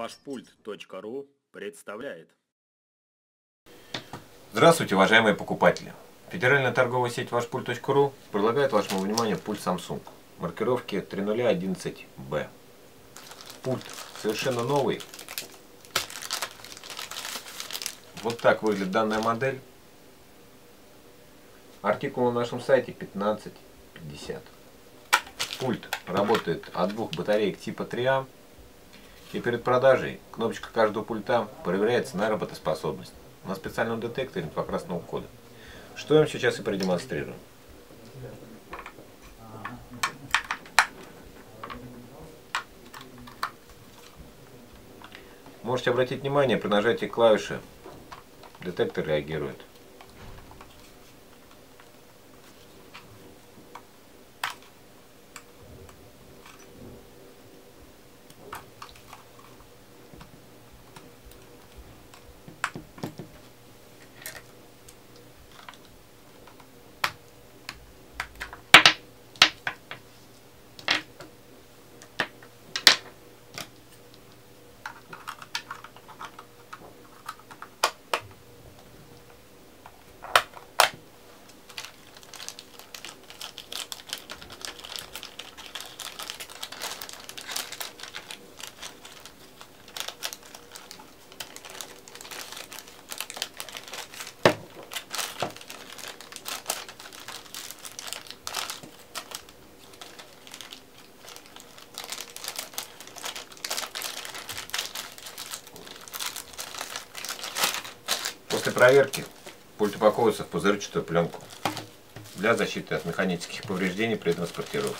Вашпульт.ру представляет. Здравствуйте, уважаемые покупатели! Федеральная торговая сеть Вашпульт.ру предлагает вашему вниманию пульт Samsung маркировки 3011B. Пульт совершенно новый. Вот так выглядит данная модель. Артикул на нашем сайте 1550. Пульт работает от двух батареек типа 3А. И перед продажей кнопочка каждого пульта проверяется на работоспособность на специальном детекторе инфракрасного кода. Что я вам сейчас и продемонстрирую. Можете обратить внимание, при нажатии клавиши детектор реагирует. После проверки пульт упаковывается в пузырчатую пленку для защиты от механических повреждений при транспортировке.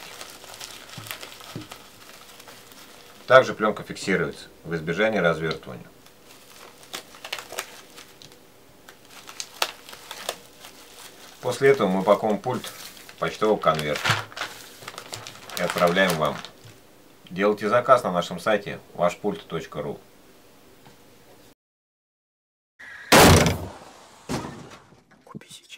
Также пленка фиксируется в избежании развертывания. После этого мы упаковываем пульт в почтовый конверт и отправляем вам. Делайте заказ на нашем сайте вашпульт.ру купить.